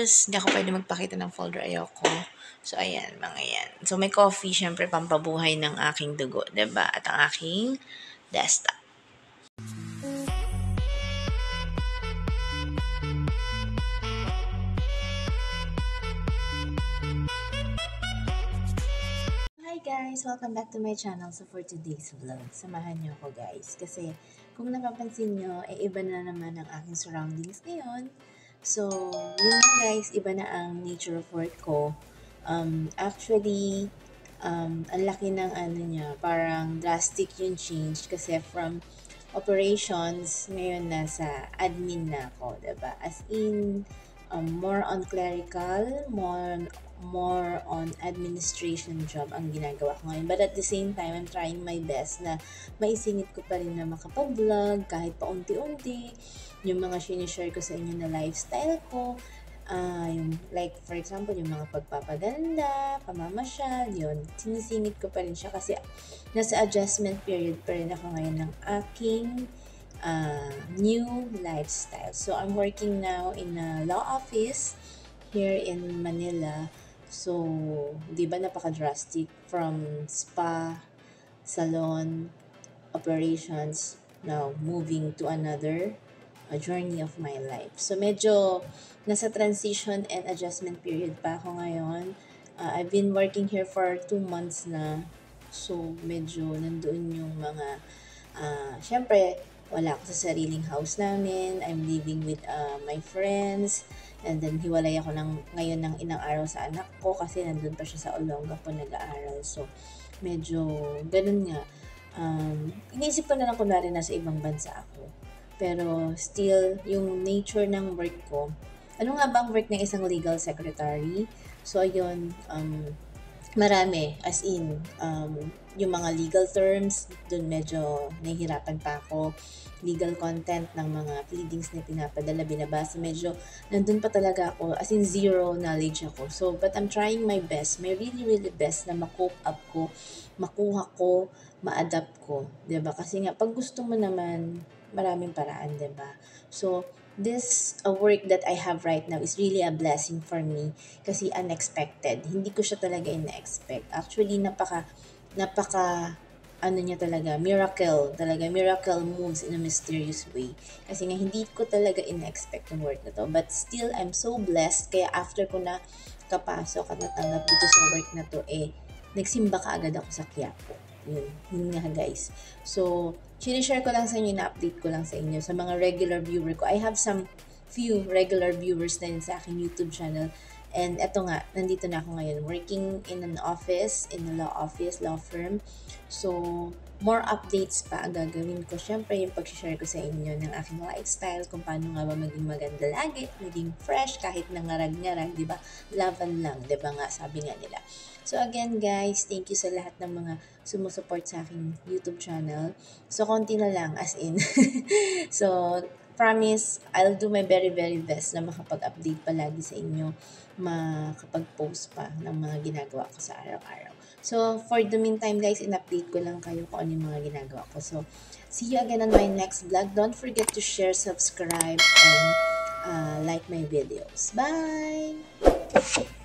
folders. Hindi ako pwede magpakita ng folder. Ayoko. So, ayan, mga yan. So, may coffee, syempre, pampabuhay ng aking dugo, ba At ang aking desktop. Hi guys! Welcome back to my channel. So for today's vlog, samahan niyo ako guys. Kasi kung napapansin niyo, eh iba na naman ang aking surroundings ngayon. So, yun na guys, iba na ang nature of work ko. Um, actually, um, ang laki ng ano niya, parang drastic yung change kasi from operations, ngayon nasa admin na ako, ba As in, um, more on clerical, more more on administration job ang ginagawa ko ngayon. But at the same time, I'm trying my best na maisingit ko pa rin na makapag-vlog kahit paunti-unti. Yung mga sinishare ko sa inyo na lifestyle ko. Uh, yung, like, for example, yung mga pagpapaganda, pamamasyal, yun. Sinisingit ko pa rin siya kasi nasa adjustment period pa rin ako ngayon ng aking uh, new lifestyle. So, I'm working now in a law office here in Manila. So, di ba napaka-drastic from spa, salon, operations, now moving to another a journey of my life. So, medyo nasa transition and adjustment period pa ako ngayon. Uh, I've been working here for two months na. So, medyo nandoon yung mga, uh, syempre, wala ako sa sariling house namin. I'm living with uh, my friends. And then, hiwalay ako ng, ngayon ng inang araw sa anak ko kasi nandun pa siya sa Olonga po nag-aaral. So, medyo ganun nga. Um, inisip ko na lang kunwari nasa ibang bansa ako. Pero still, yung nature ng work ko, ano nga ba ang work ng isang legal secretary? So, ayun, um, marami. As in, um, yung mga legal terms, dun medyo nahihirapan pa ako legal content ng mga pleadings na pinapadala, binabasa, medyo nandun pa talaga ako, as in zero knowledge ako. So, but I'm trying my best, my really, really best na makope up ko, makuha ko, ma-adapt ko, ba diba? Kasi nga, pag gusto mo naman, maraming paraan, ba diba? So, this a work that I have right now is really a blessing for me kasi unexpected. Hindi ko siya talaga ina-expect. Actually, napaka napaka ano niya talaga, miracle, talaga, miracle moves in a mysterious way. Kasi nga, hindi ko talaga in-expect yung work na to. But still, I'm so blessed. Kaya after ko na kapasok at natanggap dito sa work na to, eh, nagsimba ka agad ako sa Quiapo. Yun, yun nga guys. So, sinishare ko lang sa inyo, na-update ko lang sa inyo, sa mga regular viewer ko. I have some few regular viewers na yun sa aking YouTube channel And eto nga, nandito na ako ngayon, working in an office, in a law office, law firm. So, more updates pa ang gagawin ko. Siyempre, yung pag-share ko sa inyo ng aking lifestyle, kung paano nga ba maging maganda lagi, maging fresh, kahit nangarag-ngarag, di ba? Laban lang, di ba nga, sabi nga nila. So again guys, thank you sa lahat ng mga sumusuport sa aking YouTube channel. So konti na lang, as in. so promise, I'll do my very, very best na makapag-update palagi sa inyo, makapag-post pa ng mga ginagawa ko sa araw-araw. So, for the meantime, guys, in-update ko lang kayo kung ano yung mga ginagawa ko. So, see you again on my next vlog. Don't forget to share, subscribe, and uh, like my videos. Bye!